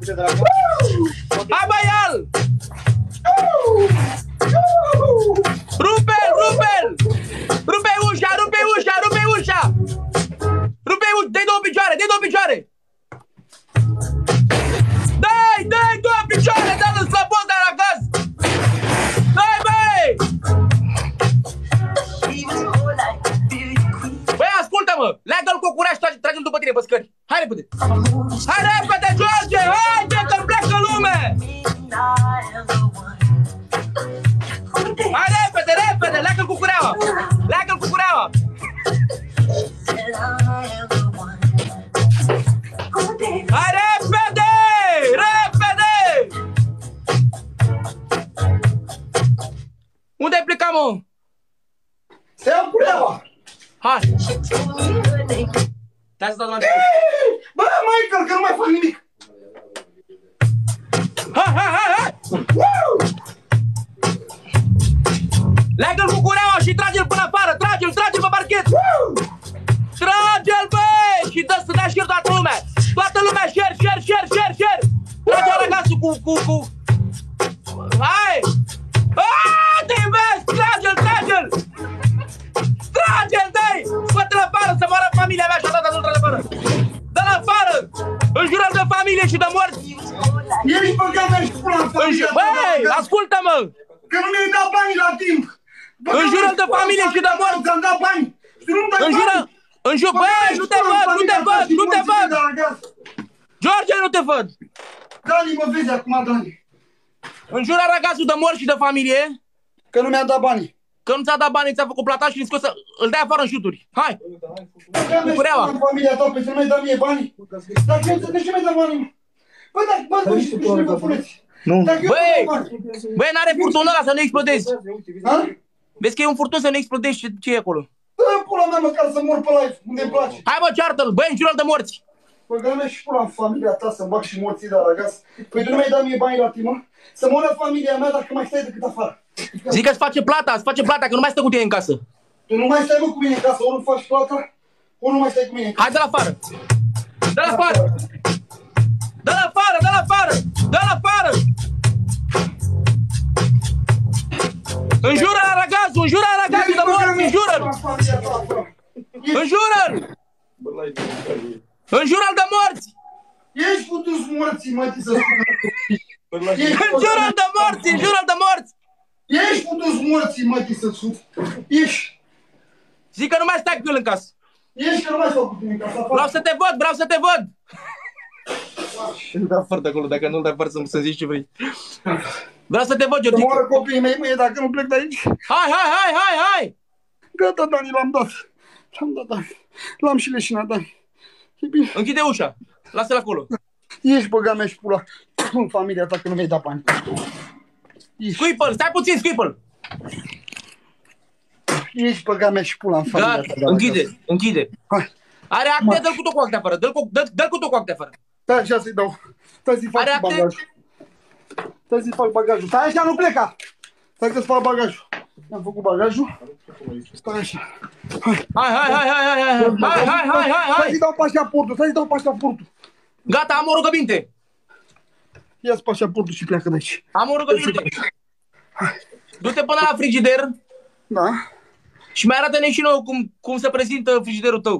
putea de la cap. Hai băial! Rupe-l, rupe-l! Rupe ușa, rupe ușa, rupe ușa! Rupe ușa, dă-i două picioare, dă-i două picioare! Dai, dai două picioare, dă-l slăbos de la gaz! Dai, băi! Băi, ascultă-mă! Leagă-l cu curaj și trage- trage-l după tine pe scări! Hai repede! Hai repede, Se ia cureaua! Hai! Te-ai stat la Bă, Michael, că nu mai fac nimic! Hai, hai, hai, hai! Leagă-l cu cureaua și trage-l până afară! Trage-l, trage-l pe parchet! Trage-l, băi! Și dă să dea share toată lumea! Toată lumea, share, share, share, share, share! Trage arăgasul cu, cu, cu... Înjură-l de familie și de morți! Ești băgat mea și pula în familia Înju- ta, Băi, bă, ascultă-mă! Că nu mi-ai dat banii la timp! Băgat Înjură-l de mea și pula în familie și de familia ta, morți. Ți-am dat bani! Și nu-mi dai Înjură! bani! Înjură! Băgat mea Băi, și nu te pula în văd, nu te familia ta văd, și nu te morții văd! de la gaz. George, nu te văd! Dani, mă vezi acum, Dani. Înjură ragazul de mor și de familie, Că nu mi-a dat banii. Că nu ți-a dat bani, ți-a făcut plata și îl scos să îl dai afară în șuturi. Hai! Băgat mea și cureaua. pula în familia ta, pentru că nu mi-ai dat mie banii. Dacă eu, de ce mi-ai dat banii? Bă, dacă, bă, bă, și și vă puneți. Nu. Dacă eu Băi! nu dau bani. Băi, n-are furtunul ăla să nu explodezi. Ha? Vezi că e un furtun să nu explodezi ce, ce e acolo. Dă pula mea măcar să mor pe live, unde îmi place. Hai bă, ceartă-l, băi, înjură-l de morți. Băga mea și pula în familia ta să-mi bag și morții de la gaz. Păi tu nu mi-ai dat mie bani la timă? Să moră familia mea dacă mai stai decât afară. Zic că îți face plata, îți face plata, că nu mai stă cu tine în casă. Tu nu mai stai mă cu mine în casă, ori nu faci plata, ori nu mai stai cu mine în casă. Hai, dă-l afară. Dă-l afară. Dă-l afară, dă-l afară. Dă-l afară. Înjură la ragazul, înjură la ragazul de morți, înjură-l. Înjură-l. Înjură-l de morți. Ești putus morții, mă, ți să spun. Ești Înjură-l de morți, înjură-l de morți. Ești putus morții, mă, ți să spun. Ești. Zic că nu mai stai cu el în casă. Ești că nu mai stau cu tine în casă. Vreau să te văd, vreau să te văd. Îl dă afară de acolo, dacă nu-l dai afară să-mi să zici ce vrei. Vreau să te văd, Să Georgica. moară copiii mei, mâine, dacă nu plec de aici. Hai, hai, hai, hai, hai. Gata, Dani, l-am dat. L-am dat, Dani. L-am și leșinat, Dani. E bine. Închide ușa. Lasă-l acolo. Ești băga mea și pula în familia ta că nu mi-ai dat bani. Ești, Scuipă-l, stai puțin, scuipă-l. ești băga mea și pula în familia Gata, ta. de la închide, casă. închide. Hai. Are acte, Mă. dă-l cu tot cu acte afară. Dă-l cu, dă, dă cu tot cu acte afară. Stai așa să-i dau. Stai să-i fac Are și acte? bagajul. Stai să-i fac bagajul. Stai așa, nu pleca. Stai că-ți fac bagajul. Am făcut bagajul. Stai așa. Hai. Hai, hai, hai, hai, hai, hai, hai, hai, hai, hai, Stai hai. să-i dau pașaportul. Stai să-i dau pașaportul. Gata, am o rugăminte. Ia-ți pașaportul și pleacă de aici. Am o rugăminte. Du-te până la frigider Da? și mai arată-ne și nouă cum, cum se prezintă frigiderul tău.